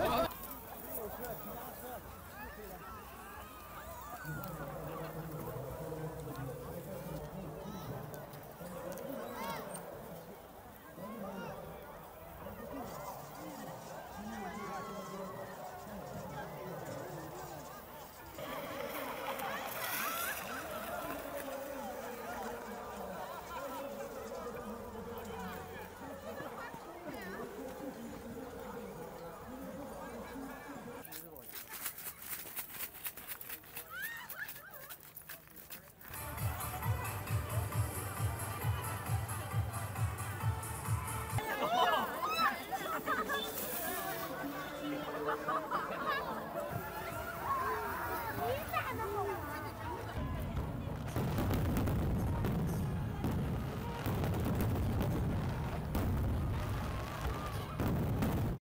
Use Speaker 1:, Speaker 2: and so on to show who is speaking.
Speaker 1: Oh.
Speaker 2: Ha ha ha!